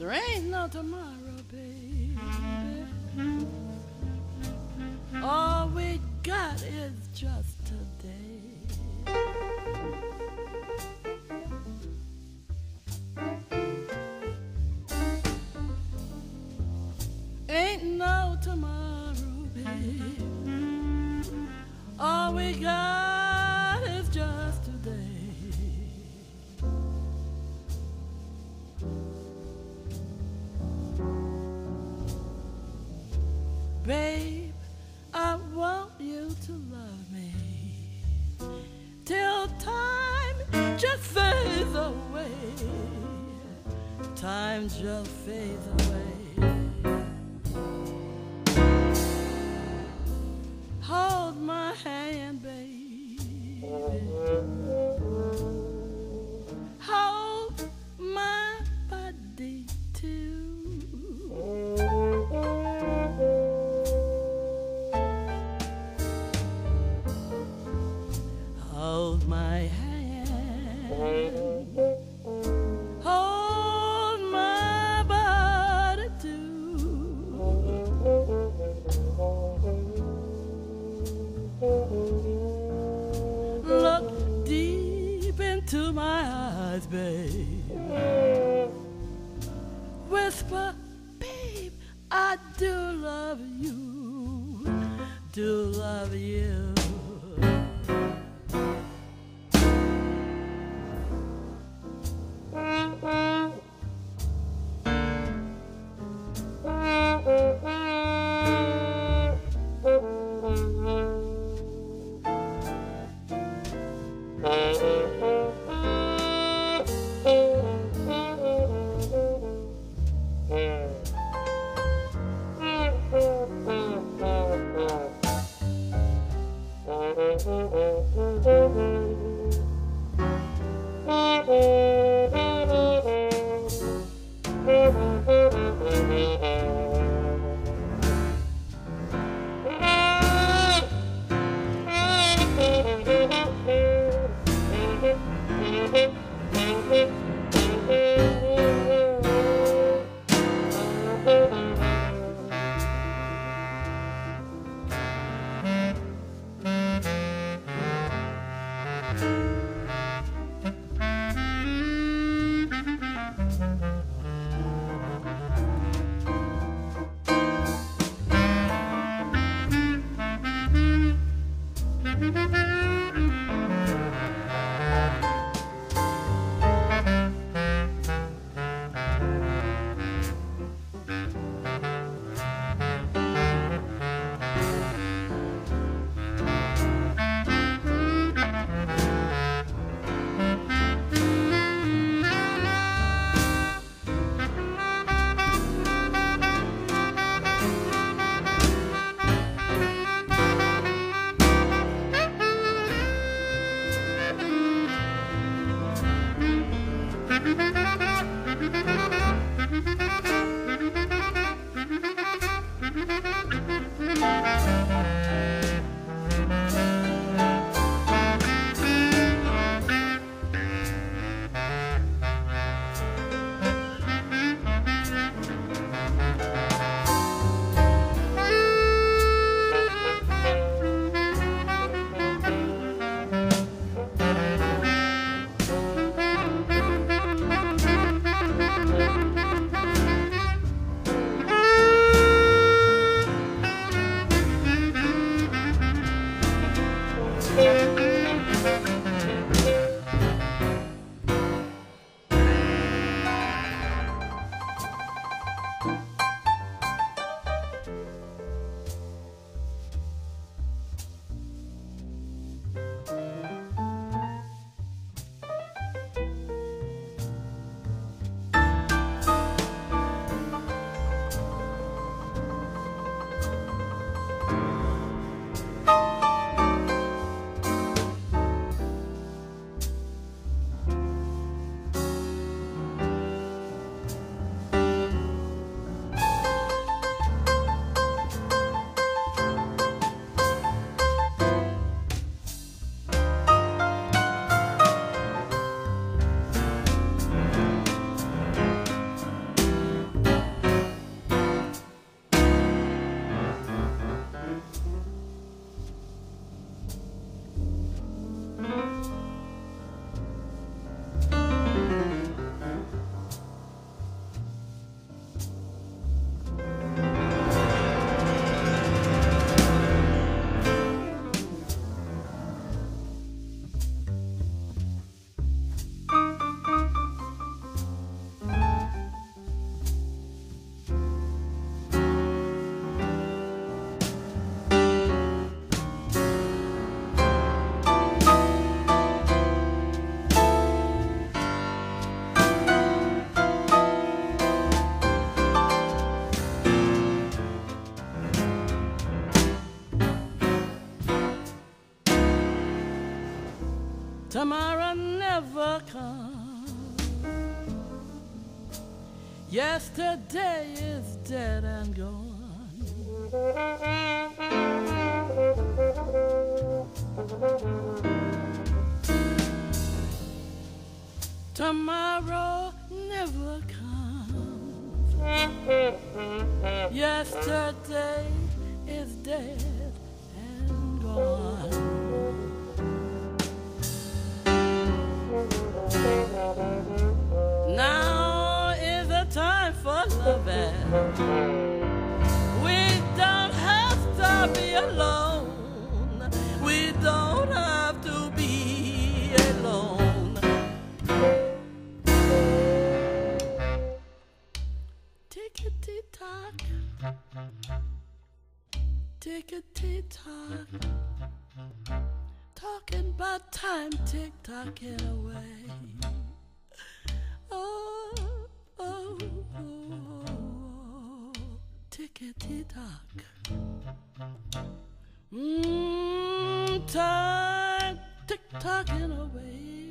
There ain't no tomorrow, baby. All we got is just today. Ain't no tomorrow, baby. All we got Time just fades away. My eyes, babe. Whisper, babe, I do love you. Do love you. Thank you. Tomorrow never comes. Yesterday is dead and gone. Tomorrow never comes. Yesterday is dead and gone. Now is the time for loving. We don't have to be alone. We don't have to be alone. Tickety tock. Tickety tock. Talking about time tick tocking away. Oh, oh, oh, tickety tock. Mmm, time tick tocking away.